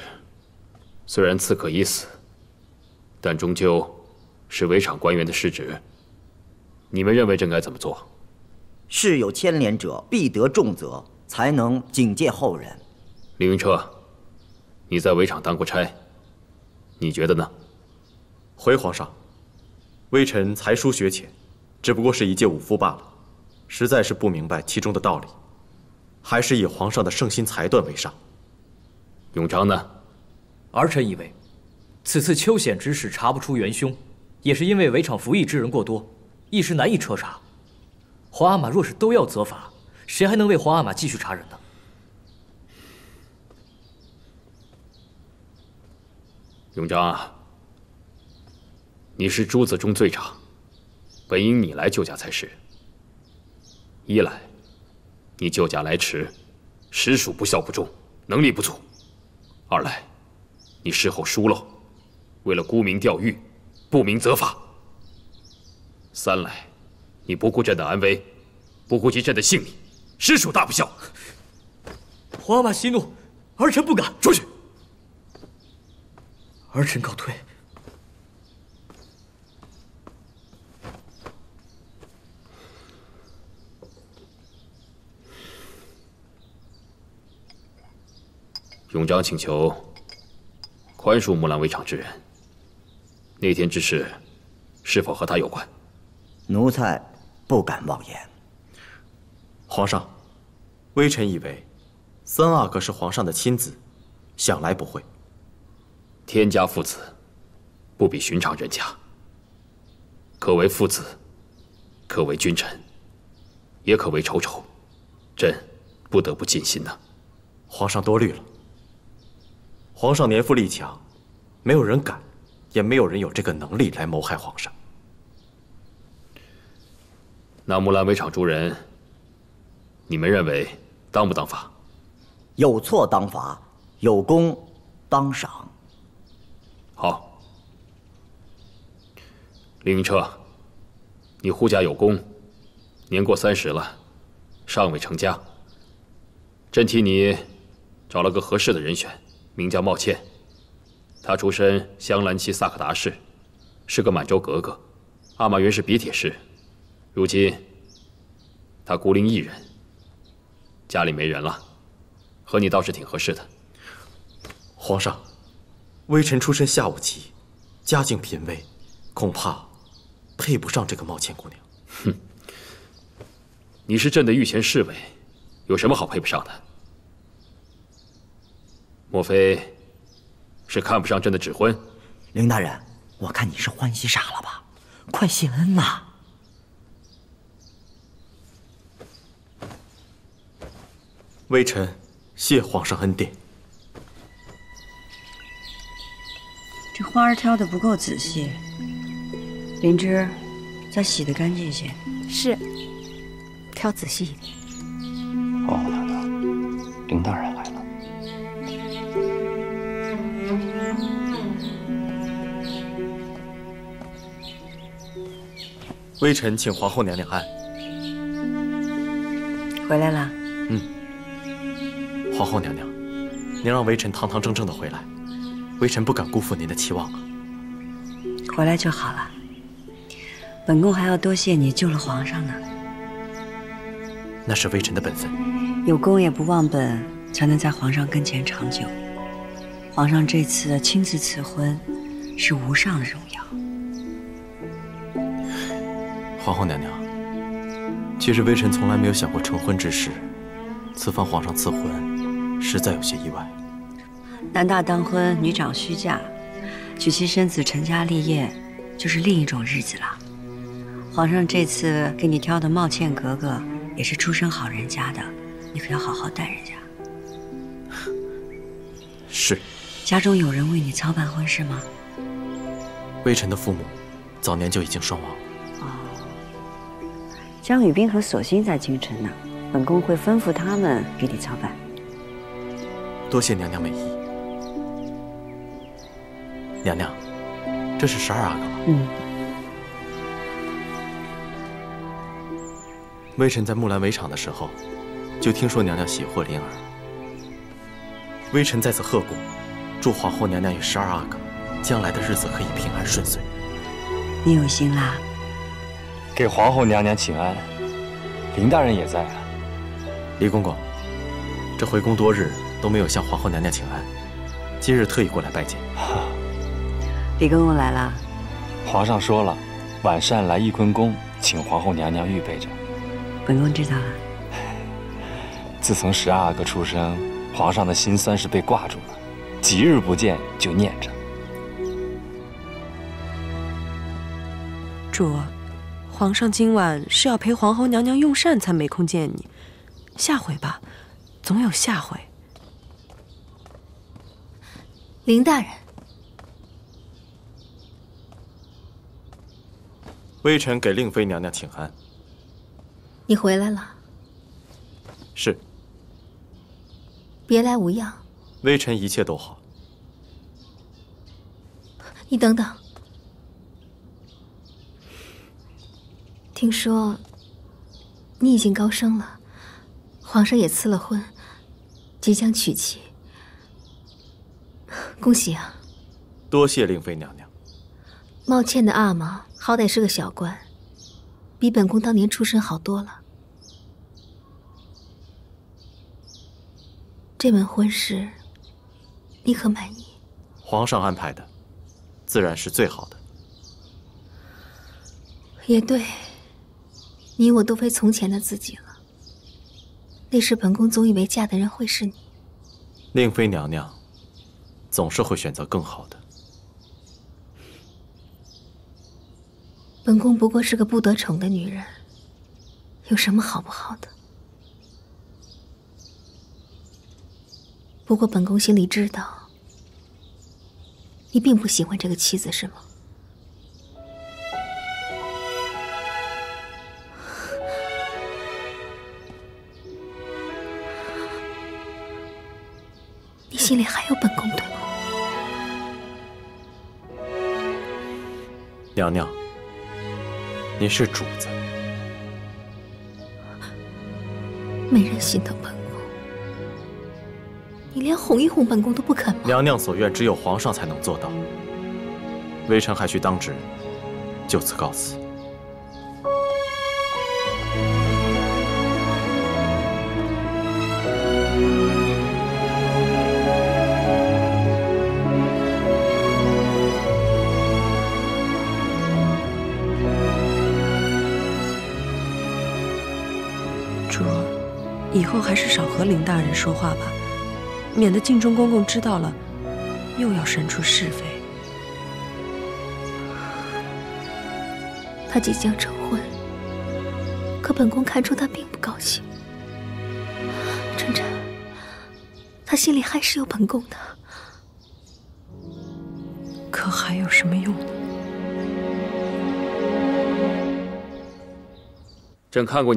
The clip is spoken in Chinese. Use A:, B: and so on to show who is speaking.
A: 虽然刺客已死，但终究是围场官员的失职。你们认为朕该怎么做？
B: 事有牵连者，必得重责，才能警戒后人。
A: 凌云彻，你在围场当过差，你觉得呢？
C: 回皇上，微臣才疏学浅，只不过是一介武夫罢了，实在是不明白其中的道理，还是以皇上的圣心裁断为上。
A: 永璋呢？
D: 儿臣以为，此次秋险之事查不出元凶，也是因为围场服役之人过多，一时难以彻查。皇阿玛若是都要责罚，谁还能为皇阿玛继续查人呢？
A: 永璋啊，你是诸子中最长，本应你来救驾才是。一来，你救驾来迟，实属不孝不忠，能力不足；二来，你事后疏漏，为了沽名钓誉，不明责罚；三来，你不顾朕的安危，不顾及朕的性命，实属大不孝。
D: 皇阿玛息怒，儿臣不敢。
A: 出去。
D: 儿臣告退。
A: 永璋请求宽恕木兰围场之人。那天之事，是否和他有关？
B: 奴才不敢妄言。
C: 皇上，微臣以为，三阿哥是皇上的亲子，想来不会。
A: 天家父子，不比寻常人家。可为父子，可为君臣，也可为仇仇。朕不得不尽心呐。
C: 皇上多虑了。皇上年富力强，没有人敢，也没有人有这个能力来谋害皇上。
A: 那木兰围场诸人，你们认为当不当罚？
B: 有错当罚，有功当赏。
A: 好，凌云彻，你护驾有功，年过三十了，尚未成家。朕替你找了个合适的人选，名叫茂倩。他出身镶蓝旗萨克达氏，是个满洲格格。阿玛原是比铁氏，如今他孤零一人，家里没人了，和你倒是挺合适的。
C: 皇上。微臣出身下五旗，家境贫微，恐怕配不上这个茂倩姑娘。
A: 哼，你是朕的御前侍卫，有什么好配不上的？莫非是看不上朕的指婚？
B: 凌大人，我看你是欢喜傻了吧？快谢恩呐！
C: 微臣谢皇上恩典。
E: 这花儿挑的不够仔细，灵芝，再洗的干净些。
F: 是，挑仔细一点。
G: 皇后太太，林大人
C: 微臣请皇后娘娘安。
E: 回来了。
C: 嗯。皇后娘娘，您让微臣堂堂正正的回来。微臣不敢辜负您的期望啊！
E: 回来就好了。本宫还要多谢你救了皇上呢。
C: 那是微臣的本分。
E: 有功也不忘本，才能在皇上跟前长久。皇上这次亲自赐婚，是无上的荣
C: 皇后娘娘，其实微臣从来没有想过成婚之事。此番皇上赐婚，实在有些意外。
E: 男大当婚，女长须嫁，娶妻生子，成家立业，就是另一种日子了。皇上这次给你挑的茂倩格格，也是出身好人家的，你可要好好待人家。
C: 是。
E: 家中有人为你操办婚事吗？
C: 微臣的父母，早年就已经双亡。
E: 哦。江雨冰和索心在京城呢，本宫会吩咐他们给你操办。
C: 多谢娘娘美意。娘娘，这是十二阿哥吗？
E: 嗯。
C: 微臣在木兰围场的时候，就听说娘娘喜获麟儿。微臣在此贺过，祝皇后娘娘与十二阿哥，将来的日子可以平安顺遂。
E: 你有心啦。
G: 给皇后娘娘请安，林大人也在啊。
C: 李公公，这回宫多日都没有向皇后娘娘请安，今日特意过来拜见。
E: 李公公来了，
G: 皇上说了，晚膳来翊坤宫，请皇后娘娘预备着。
E: 本宫知道了。
G: 自从十二阿哥出生，皇上的心酸是被挂住了，几日不见就念着。
H: 主，皇上今晚是要陪皇后娘娘用膳，才没空见你。下回吧，总有下回。
F: 林大人，
C: 微臣给令妃娘娘请安。
F: 你回来了，
C: 是。
F: 别来无恙。
C: 微臣一切都好。
F: 你等等，听说你已经高升了，皇上也赐了婚，即将娶妻。恭喜啊！
C: 多谢令妃娘娘。
F: 茂倩的阿玛好歹是个小官，比本宫当年出身好多了。这门婚事，你可满意？
C: 皇上安排的，自然是最好的。
F: 也对，你我都非从前的自己了。那时本宫总以为嫁的人会是你。
C: 令妃娘娘，总是会选择更好的。
F: 本宫不过是个不得宠的女人，有什么好不好的？不过本宫心里知道，你并不喜欢这个妻子，是吗？心里还有本宫，对吗？
C: 娘娘，您是主子，
F: 没人心疼本宫。你连哄一哄本宫都不肯吗？
C: 娘娘所愿，只有皇上才能做到。微臣还需当值，就此告辞。
H: 主，以后还是少和林大人说话吧。免得敬忠公公知道了，又要生出是非。
F: 他即将成婚，可本宫看出他并不高兴。晨晨，他心里还是有本宫的。
H: 可还有什么用呢？
A: 朕看过。